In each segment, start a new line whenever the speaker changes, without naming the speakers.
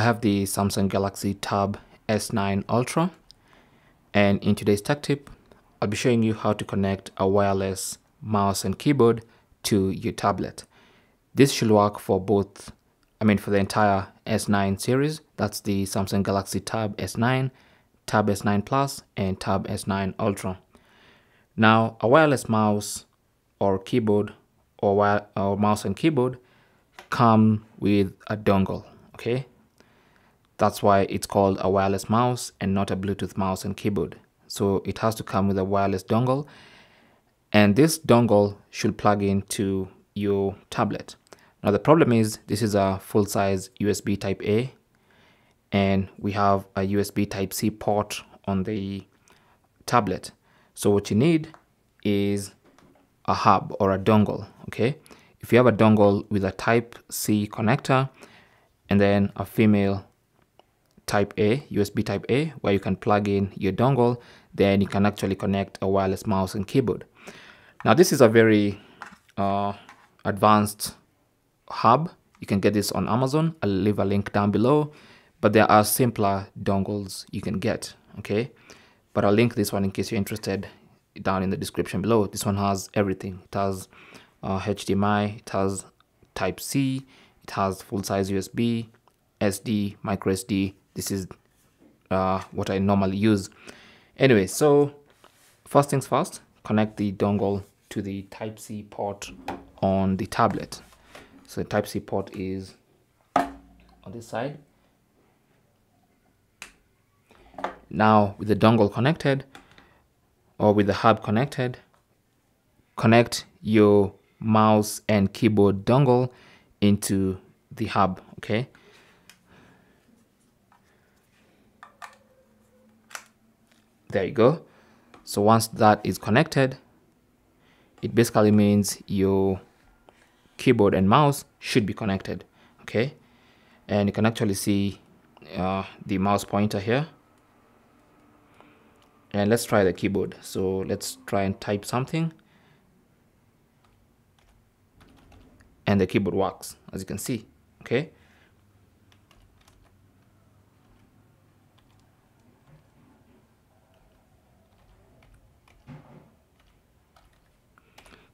I have the Samsung Galaxy Tab S9 Ultra and in today's tech tip I'll be showing you how to connect a wireless mouse and keyboard to your tablet. This should work for both, I mean for the entire S9 series, that's the Samsung Galaxy Tab S9, Tab S9 Plus and Tab S9 Ultra. Now a wireless mouse or keyboard or, or mouse and keyboard come with a dongle, okay? That's why it's called a wireless mouse and not a Bluetooth mouse and keyboard. So it has to come with a wireless dongle. And this dongle should plug into your tablet. Now the problem is this is a full-size USB type A and we have a USB type C port on the tablet. So what you need is a hub or a dongle, okay? If you have a dongle with a type C connector and then a female type A, USB type A, where you can plug in your dongle, then you can actually connect a wireless mouse and keyboard. Now this is a very uh, advanced hub. You can get this on Amazon. I'll leave a link down below, but there are simpler dongles you can get, okay? But I'll link this one in case you're interested down in the description below. This one has everything. It has uh, HDMI, it has type C, it has full size USB, SD, micro SD, this is uh, what I normally use. Anyway, so first things first, connect the dongle to the Type-C port on the tablet. So the Type-C port is on this side. Now with the dongle connected or with the hub connected, connect your mouse and keyboard dongle into the hub, okay? There you go. So once that is connected it basically means your keyboard and mouse should be connected okay? And you can actually see uh, the mouse pointer here. And let's try the keyboard. So let's try and type something. And the keyboard works as you can see okay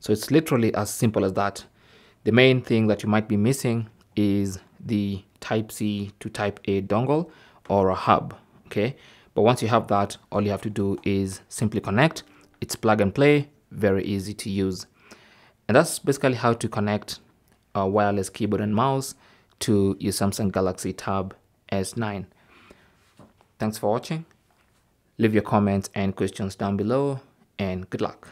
So it's literally as simple as that. The main thing that you might be missing is the type C to type A dongle or a hub, okay? But once you have that, all you have to do is simply connect. It's plug and play, very easy to use. And that's basically how to connect a wireless keyboard and mouse to your Samsung Galaxy Tab S9. Thanks for watching. Leave your comments and questions down below and good luck.